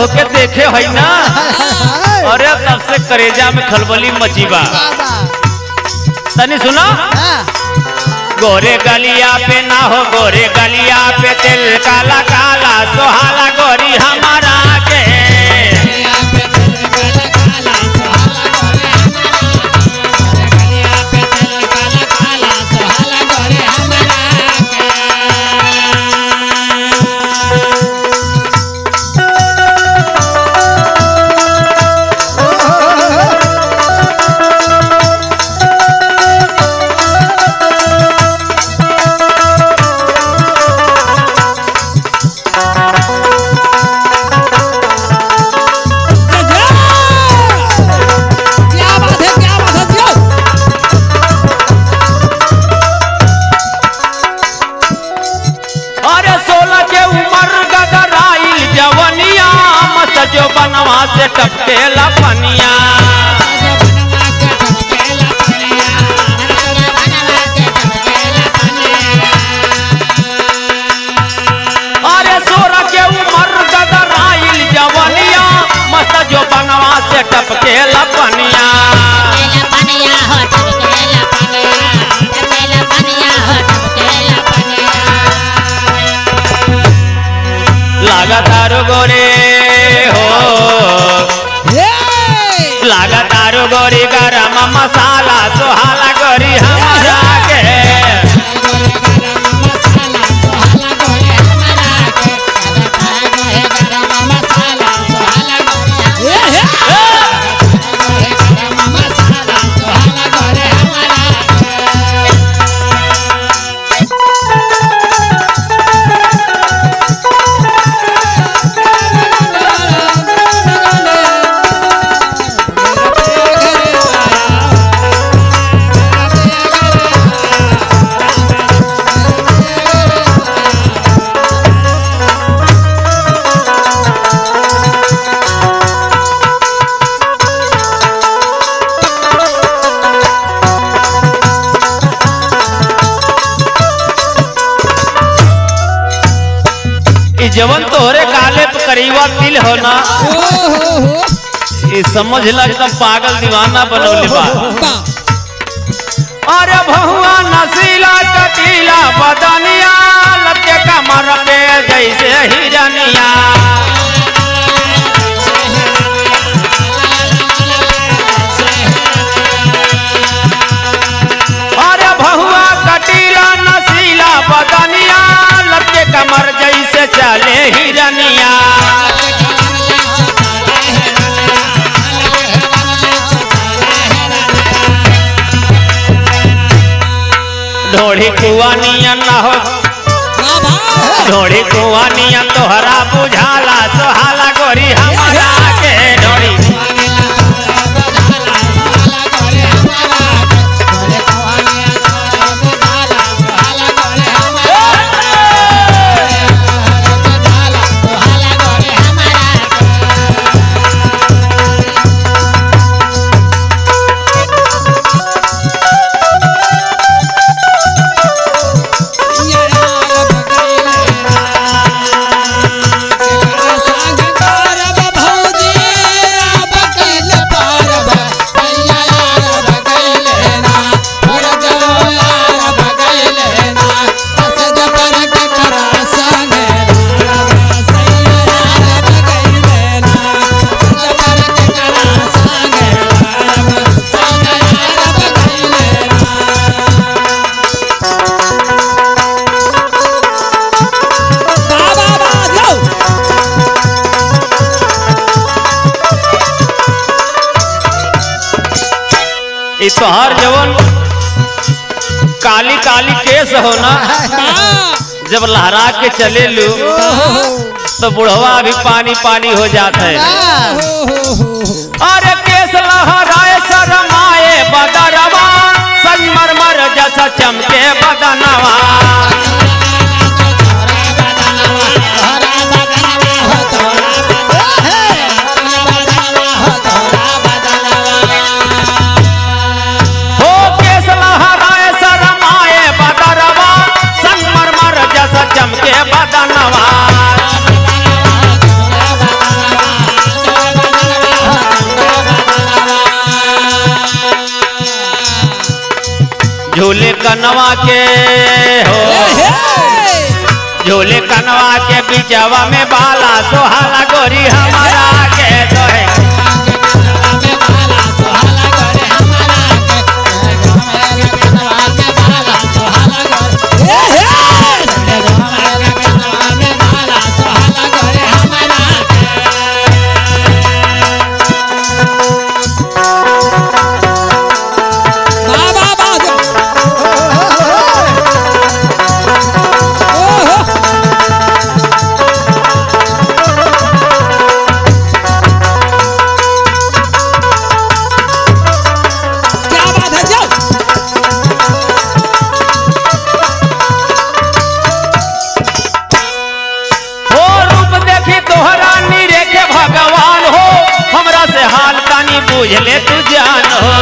तोहके देखे है ना? अरे तब से करेजा में खलबली मचीबा तनी सुना। गोरे गलिया पे ना हो, गोरे गलिया पे तिल काला काला, सोहाला गोरी हमारा। बनवा से टपकेला पनिया। गोरी गरम मसाला सोहाला गोरी हमारा। जवन तोहरे काले पे करीबा दिल हो ना। समझ ला पागल दीवाना बनौले बा। अरे भहुआ नसीला बदनिया कमर पे जैसे हिरनिया। ढोड़ी कुआ नियन ना हो। ढोड़ी कुआ नियन तोहरा बुझाला सोहाला गोरी हमारा के तोहर जवन। काली काली केस हो ना, जब लहरा के चले लू तो बुढ़वा भी पानी पानी हो जाता है। अरे केस लहराए, शरमाए बदरवा संगमरमर जैसा चमके कनवा के हो। झूले कनवा के बिचवा में बाला सोहाला गोरी हमारा के तो है। हाल तानी बूझ ले तू जान हो।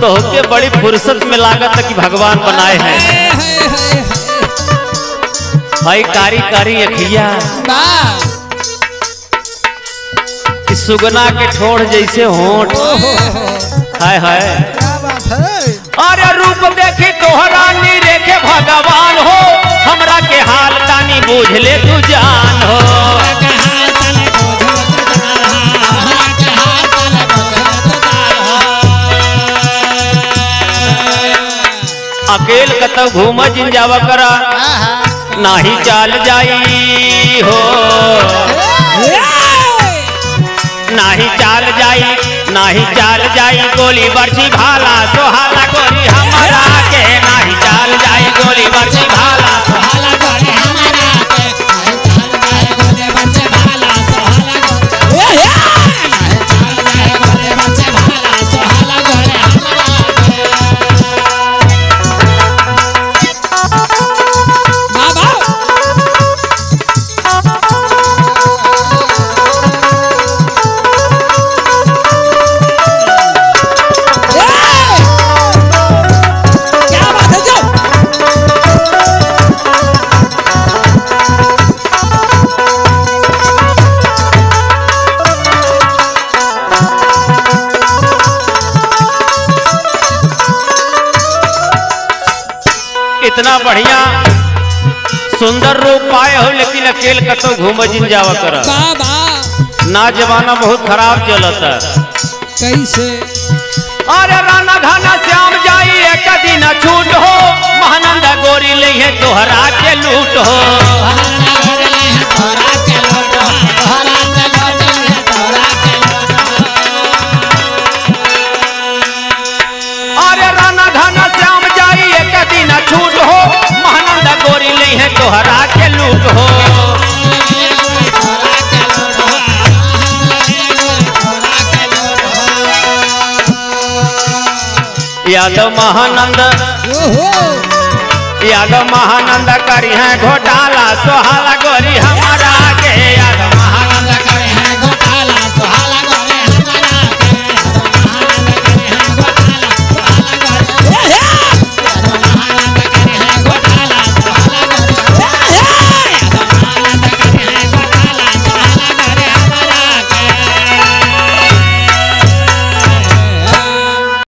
तो के बड़ी फुर्सत में लागत है कि भगवान बनाए हैं। भाई कारी कारी अखिया सुगना के ठोड़ जैसे होठ। हाय हाय। अरे रूप देखी तोहरा निरेखे भगवान हो। हमरा के हाल तानी बूझ ले तू जान हो। अकेल कतौ घूम जिन जावा करा नाही चाल जाई हो। नाही चाल जाई नाही चल जाई गोली बरछी भाला सोहाला गोरी हमारा। इतना बढ़िया। सुंदर रूप पाए हो लेकिन अकेल कतो घूम जिन जावा कर ना जमाना बहुत खराब चलता। कैसे? अरे राना घाना श्याम जाई एक दिन छूट हो। महानंदा गोरी ले तोहरा के लूट हो। यादव महानंद। यादव महानंद करी है घोटाला सोहाला गोरी हमारा।